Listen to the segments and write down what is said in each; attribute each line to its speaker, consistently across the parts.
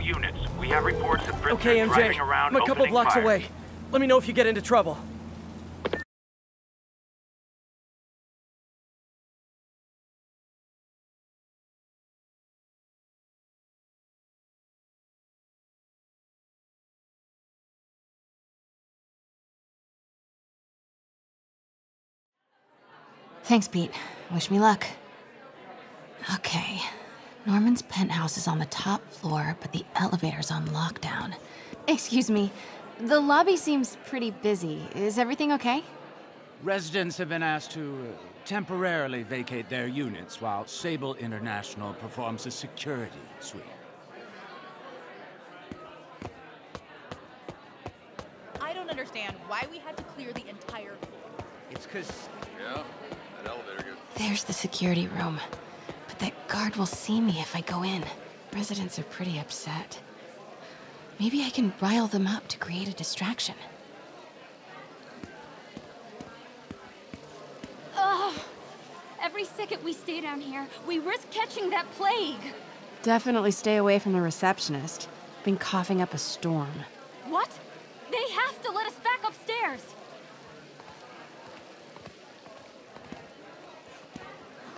Speaker 1: All units, we have reports of prisoners
Speaker 2: Okay, MJ.
Speaker 1: driving around
Speaker 2: I'm a couple blocks
Speaker 1: fire.
Speaker 2: away. Let me know if you get into trouble.
Speaker 3: Thanks, Pete. Wish me luck. Okay. Norman's penthouse is on the top floor, but the elevator's on lockdown. Excuse me. The lobby seems pretty busy. Is everything okay?
Speaker 4: Residents have been asked to uh, temporarily vacate their units while Sable International performs a security sweep.
Speaker 5: I don't understand why we had to clear the entire floor.
Speaker 4: It's because
Speaker 6: Yeah, that elevator good.
Speaker 3: There's the security room. But guard will see me if I go in. Residents are pretty upset. Maybe I can rile them up to create a distraction.
Speaker 7: Every second we stay down here, we risk catching that plague.
Speaker 8: Definitely stay away from the receptionist. Been coughing up a storm.
Speaker 7: What? They have to let us back upstairs.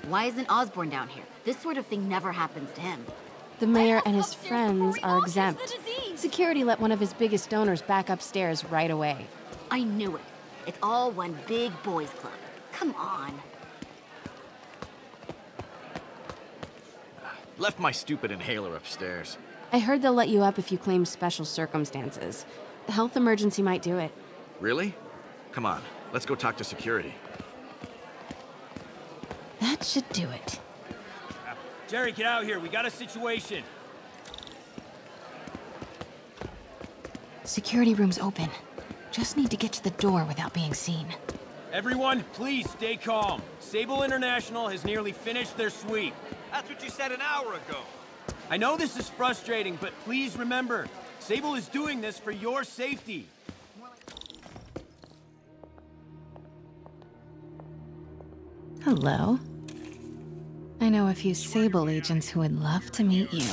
Speaker 9: Why isn't Osborn down here? This sort of thing never happens to him.
Speaker 8: The mayor and his friends are exempt. Security let one of his biggest donors back upstairs right away.
Speaker 9: I knew it. It's all one big boys club. Come on.
Speaker 10: Left my stupid inhaler upstairs.
Speaker 8: I heard they'll let you up if you claim special circumstances. A health emergency might do it.
Speaker 10: Really? Come on, let's go talk to security.
Speaker 3: That should do it.
Speaker 2: Jerry, get out here. We got a situation.
Speaker 3: Security room's open. Just need to get to the door without being seen.
Speaker 2: Everyone, please stay calm. Sable International has nearly finished their sweep.
Speaker 6: That's what you said an hour ago.
Speaker 2: I know this is frustrating, but please remember, Sable is doing this for your safety.
Speaker 3: Hello. I know a few Sable agents who would love to meet you.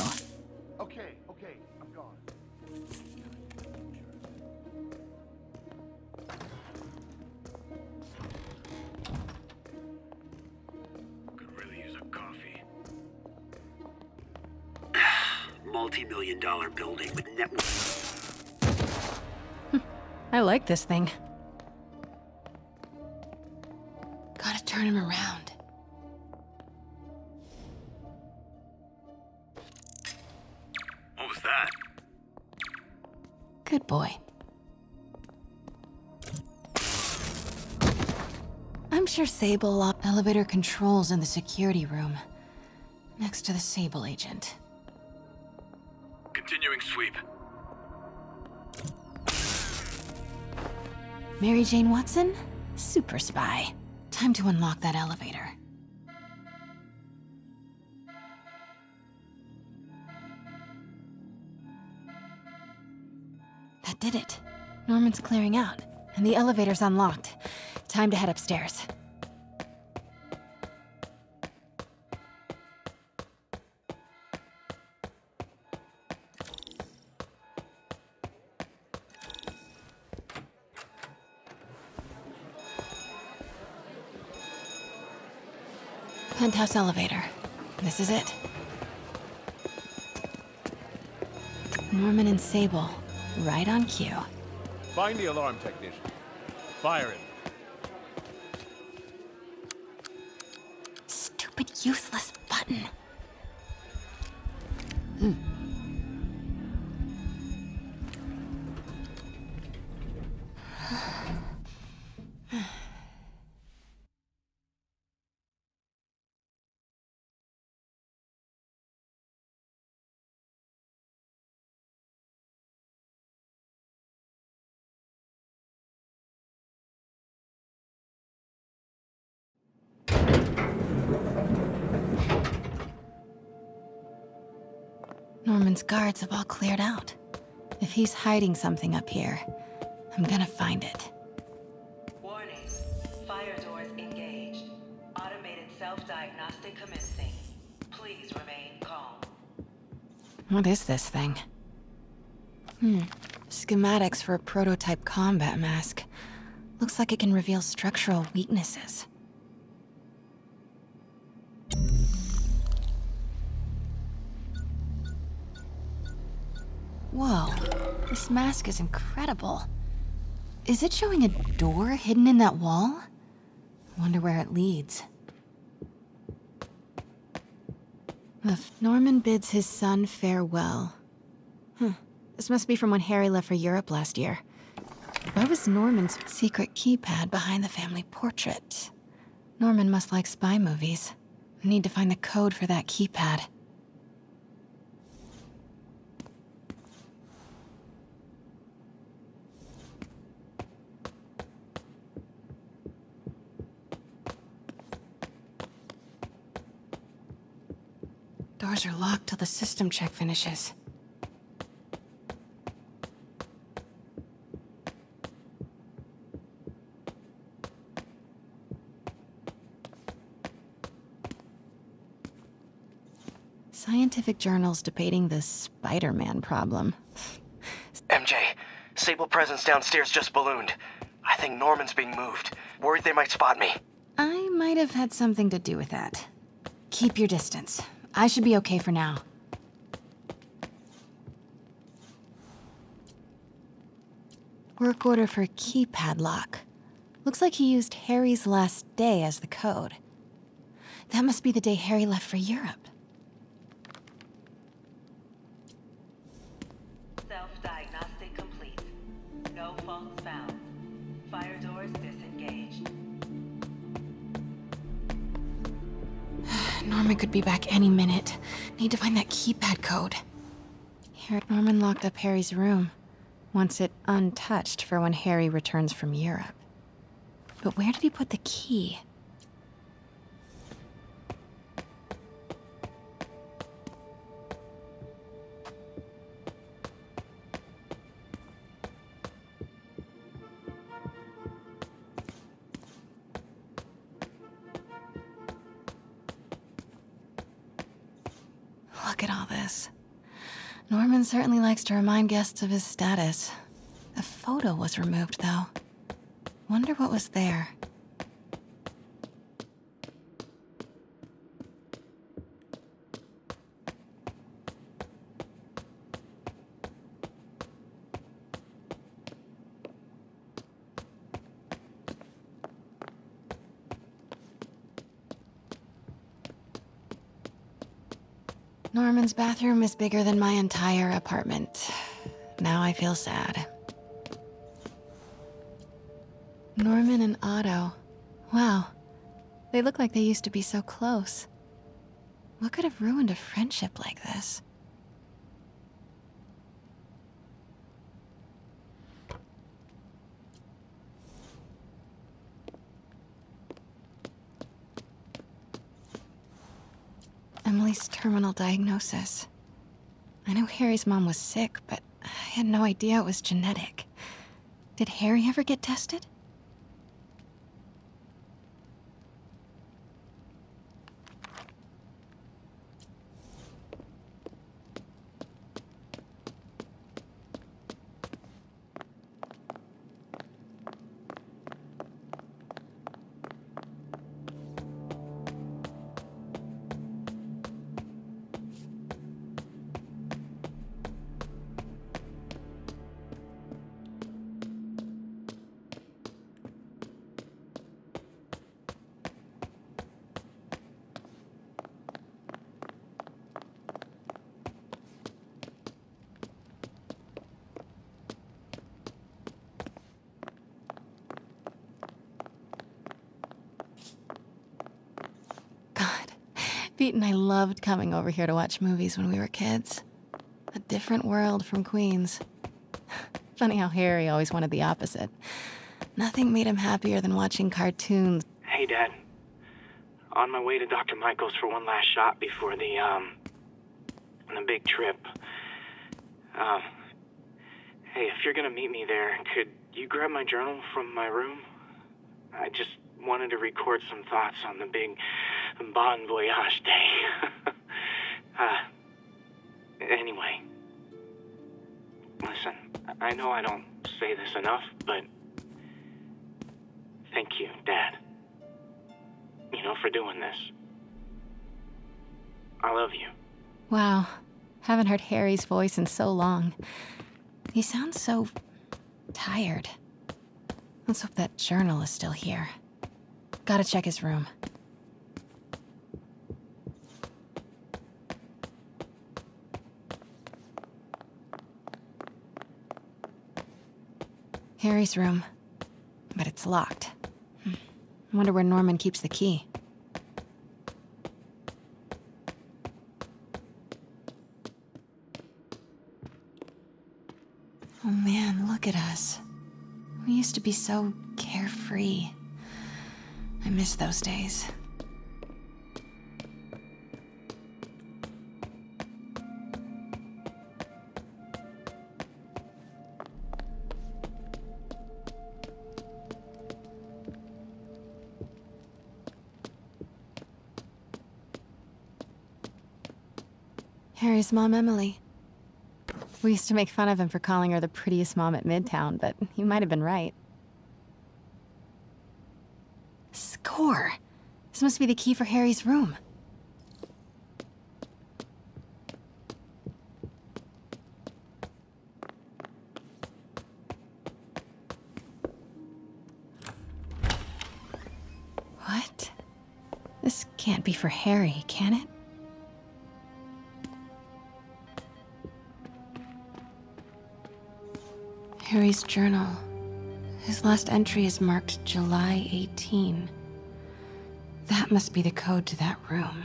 Speaker 6: Okay, okay, I'm gone.
Speaker 11: Could really use a coffee. Multi-million dollar building with network.
Speaker 3: I like this thing. Good boy. I'm sure Sable op elevator controls in the security room. Next to the Sable agent.
Speaker 11: Continuing sweep.
Speaker 3: Mary Jane Watson? Super spy. Time to unlock that elevator. Did it. Norman's clearing out, and the elevator's unlocked. Time to head upstairs. Penthouse elevator. This is it. Norman and Sable, right on cue.
Speaker 12: Find the alarm technician. Fire him.
Speaker 3: Stupid, useless Norman's guards have all cleared out. If he's hiding something up here, I'm gonna find it.
Speaker 13: Warning. Fire doors engaged. Automated self-diagnostic commencing. Please remain calm.
Speaker 3: What is this thing? Hmm. Schematics for a prototype combat mask. Looks like it can reveal structural weaknesses. Whoa, this mask is incredible. Is it showing a door hidden in that wall? Wonder where it leads. If Norman bids his son farewell. Huh. This must be from when Harry left for Europe last year. Why was Norman's secret keypad behind the family portrait? Norman must like spy movies. Need to find the code for that keypad. Doors are locked till the system check finishes. Scientific journals debating the Spider-Man problem.
Speaker 14: MJ, Sable presence downstairs just ballooned. I think Norman's being moved. Worried they might spot me.
Speaker 3: I might have had something to do with that. Keep your distance. I should be okay for now. Work order for keypad lock. Looks like he used Harry's last day as the code. That must be the day Harry left for Europe. Norman could be back any minute. Need to find that keypad code. Here, Norman locked up Harry's room. Wants it untouched for when Harry returns from Europe. But where did he put the key? Certainly likes to remind guests of his status. The photo was removed, though. Wonder what was there. Norman's bathroom is bigger than my entire apartment. Now I feel sad. Norman and Otto. Wow. They look like they used to be so close. What could have ruined a friendship like this? Emily's terminal diagnosis. I know Harry's mom was sick, but I had no idea it was genetic. Did Harry ever get tested? Pete and I loved coming over here to watch movies when we were kids. A different world from Queens. Funny how Harry always wanted the opposite. Nothing made him happier than watching cartoons.
Speaker 15: Hey, Dad. On my way to Dr. Michael's for one last shot before the, um, the big trip. Um, hey, if you're gonna meet me there, could you grab my journal from my room? I just wanted to record some thoughts on the big bon voyage day. uh, anyway, listen, I know I don't say this enough, but thank you, Dad. You know, for doing this. I love you.
Speaker 3: Wow. Haven't heard Harry's voice in so long. He sounds so tired. Let's hope that journal is still here. Gotta check his room. Harry's room. But it's locked. Hmm. I wonder where Norman keeps the key. Oh man, look at us. We used to be so carefree. I miss those days. Harry's mom, Emily. We used to make fun of him for calling her the prettiest mom at Midtown, but he might have been right. Score! This must be the key for Harry's room. What? This can't be for Harry, can it? Harry's journal. His last entry is marked July 18. That must be the code to that room.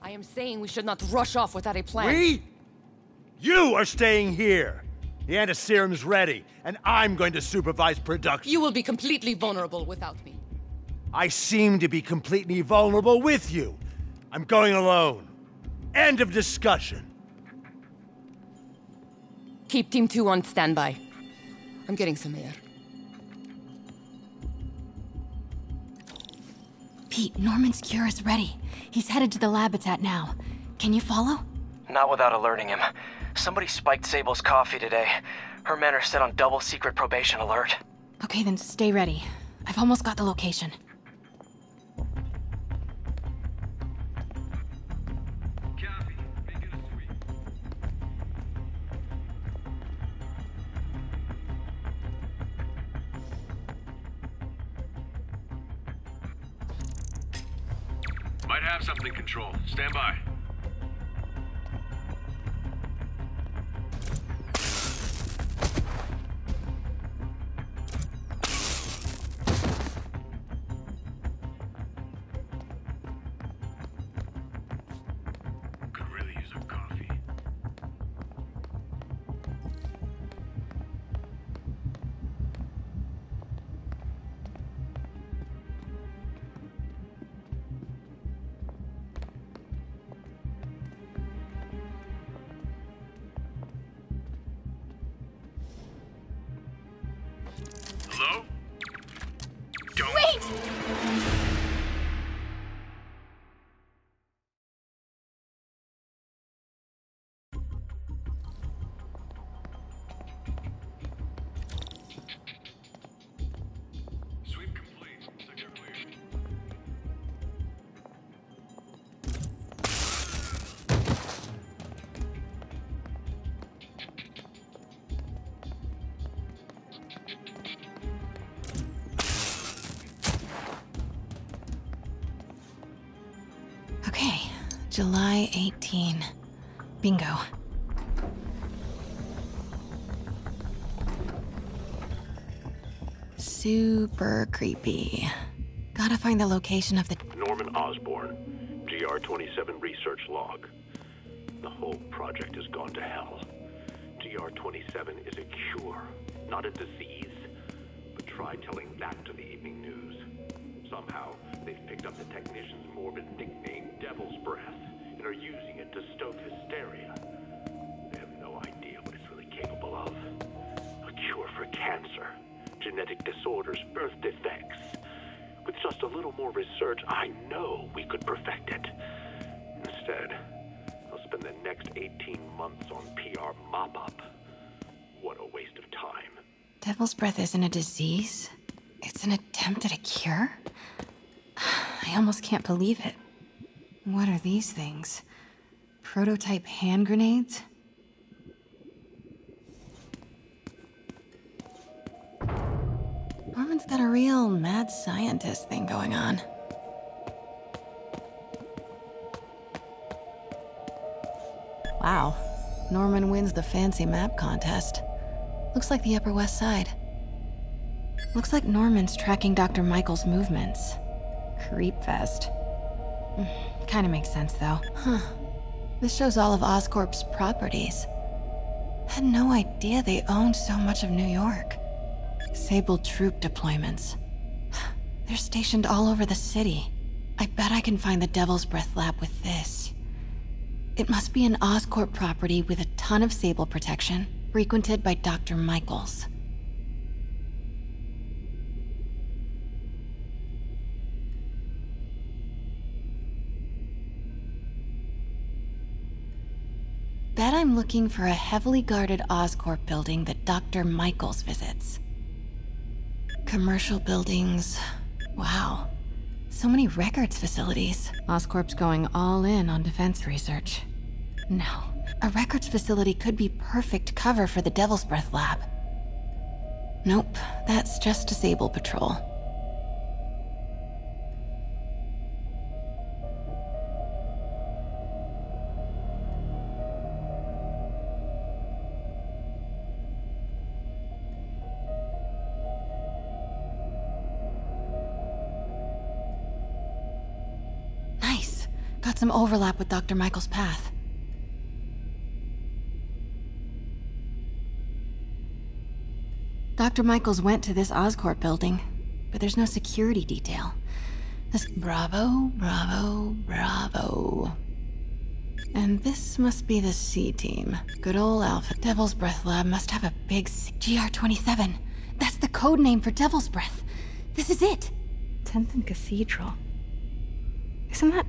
Speaker 16: I am saying we should not rush off without a plan.
Speaker 17: We? You are staying here. The antiserum's ready, and I'm going to supervise production.
Speaker 16: You will be completely vulnerable without me.
Speaker 17: I seem to be completely vulnerable with you. I'm going alone. End of discussion.
Speaker 16: Keep Team 2 on standby. I'm getting some air.
Speaker 3: Pete, Norman's cure is ready. He's headed to the lab it's at now. Can you follow?
Speaker 14: Not without alerting him. Somebody spiked Sable's coffee today. Her men are set on double secret probation alert.
Speaker 3: Okay, then stay ready. I've almost got the location.
Speaker 12: Control. Stand by.
Speaker 3: July 18. Bingo. Super creepy. Gotta find the location of the.
Speaker 18: Norman Osborn, GR27 research log. The whole project has gone to hell. GR27 is a cure, not a disease. But try telling that to the evening news. Somehow, they've picked up the technician's morbid nickname, Devil's Breath, are using it to stoke hysteria. They have no idea what it's really capable of. A cure for cancer, genetic disorders, birth defects. With just a little more research, I know we could perfect it. Instead, I'll spend the next 18 months on PR mop up. What a waste of time.
Speaker 3: Devil's breath isn't a disease, it's an attempt at a cure? I almost can't believe it. What are these things? Prototype hand grenades? Norman's got a real mad scientist thing going on. Wow. Norman wins the fancy map contest. Looks like the Upper West Side. Looks like Norman's tracking Dr. Michael's movements. Creepfest. Mm. Kinda makes sense, though. Huh. This shows all of Oscorp's properties. Had no idea they owned so much of New York. Sable troop deployments. They're stationed all over the city. I bet I can find the Devil's Breath lab with this. It must be an Oscorp property with a ton of Sable protection, frequented by Dr. Michaels. Bet I'm looking for a heavily guarded Oscorp building that Dr. Michaels visits. Commercial buildings. Wow. So many records facilities. Oscorp's going all in on defense research. No, a records facility could be perfect cover for the Devil's Breath lab. Nope, that's just a Sable patrol. Overlap with Dr. Michael's path. Dr. Michaels went to this Oscorp building, but there's no security detail. This bravo, bravo, bravo. And this must be the C team. Good old Alpha. Devil's Breath Lab must have a big C- GR27. That's the code name for Devil's Breath. This is it. 10th and Cathedral. Isn't that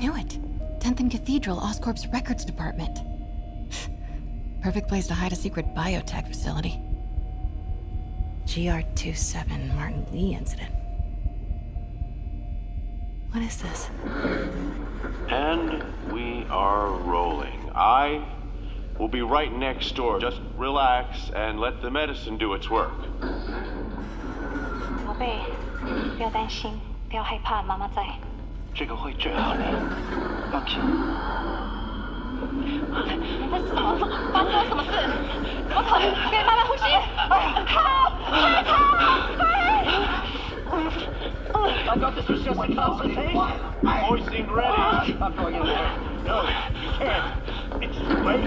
Speaker 3: knew it. 10th and Cathedral, Oscorp's records department. Perfect place to hide a secret biotech facility. GR27 Martin Lee incident. What is this?
Speaker 19: And we are rolling. I will be right next door. Just relax and let the medicine do its work.
Speaker 20: 宝贝，不要担心，不要害怕，妈妈在。
Speaker 19: 这个会治好的，放心。
Speaker 20: 你在什么？发生了什么事？我靠！别慢慢呼吸！靠！靠！
Speaker 21: I thought this was just a consultation.
Speaker 19: Boys seemed ready.
Speaker 21: I'm going in there. No, you can't. It's too late.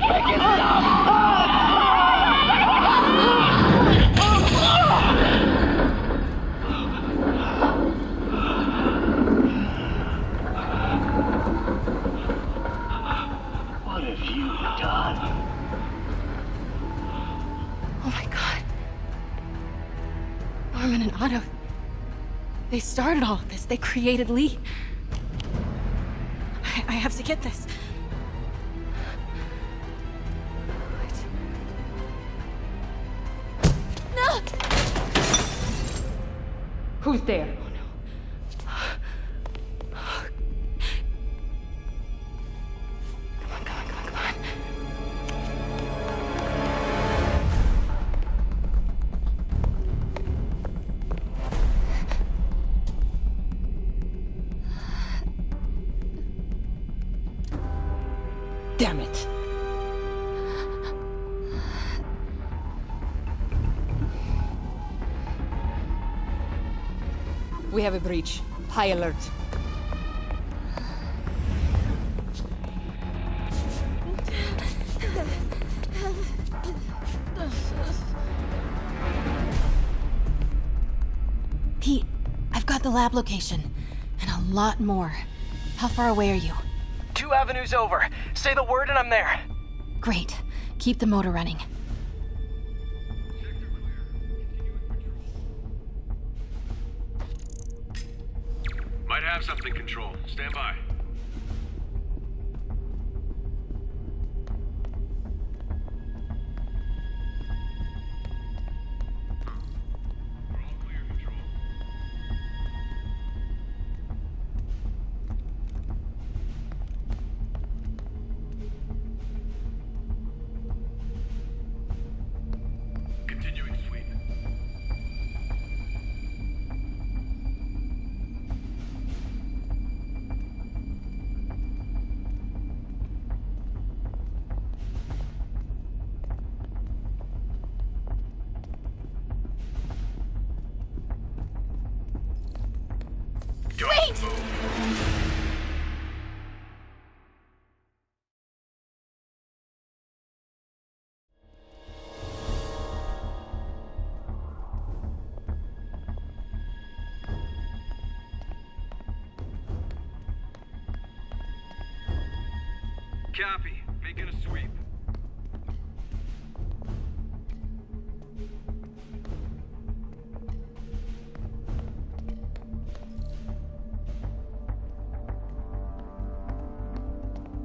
Speaker 21: Make it
Speaker 19: What
Speaker 3: Started all of this. They created Lee. I, I have to get this. No!
Speaker 16: Who's there? Damn it. We have a breach. High alert.
Speaker 3: Pete, I've got the lab location. And a lot more. How far away are you?
Speaker 14: Two avenues over. Say the word and I'm there.
Speaker 3: Great. Keep the motor running.
Speaker 18: Might have something, Control. Stand by. Copy. Making a sweep.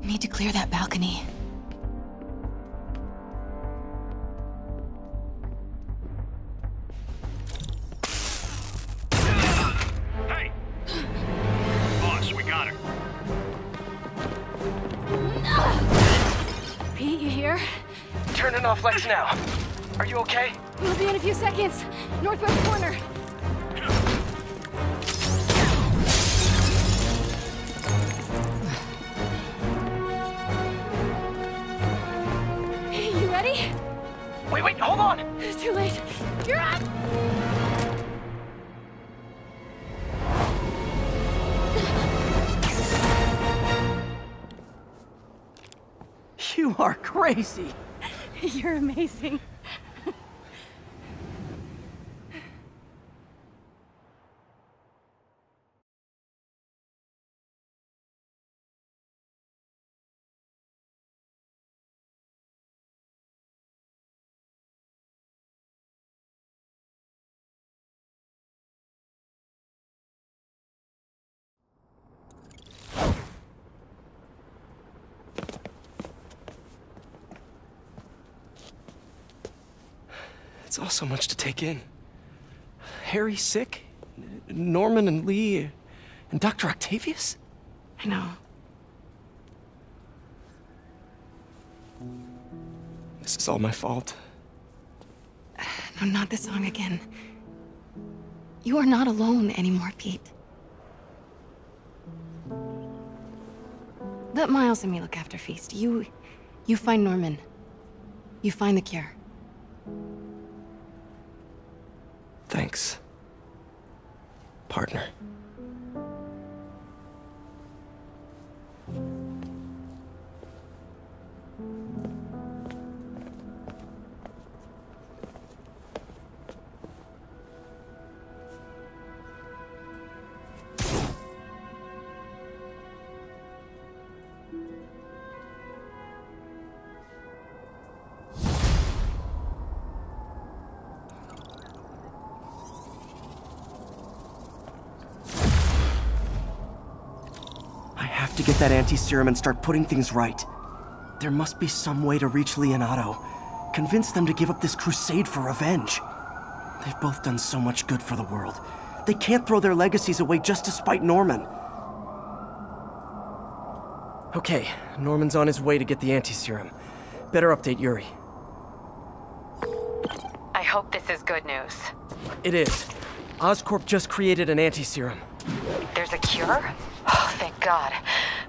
Speaker 3: Need to clear that balcony.
Speaker 8: Pete, you here?
Speaker 14: Turning off Lex now. Are you okay?
Speaker 8: We'll be in a few seconds. Northwest corner. You ready?
Speaker 14: Wait, wait, hold on!
Speaker 8: It's too late. You're up!
Speaker 14: Crazy.
Speaker 8: You're amazing.
Speaker 14: It's all so much to take in. Harry sick? Norman and Lee and Dr. Octavius?
Speaker 3: I know.
Speaker 14: This is all my fault.
Speaker 3: No, not the song again. You are not alone anymore, Pete. Let Miles and me look after Feast. You... you find Norman. You find the cure.
Speaker 14: Thanks. Partner. That anti-serum and start putting things right. There must be some way to reach Lee and Otto. Convince them to give up this crusade for revenge. They've both done so much good for the world. They can't throw their legacies away just to spite Norman. Okay, Norman's on his way to get the anti-serum. Better update Yuri.
Speaker 22: I hope this is good news.
Speaker 14: It is. Oscorp just created an anti-serum.
Speaker 22: There's a cure? Oh, thank God.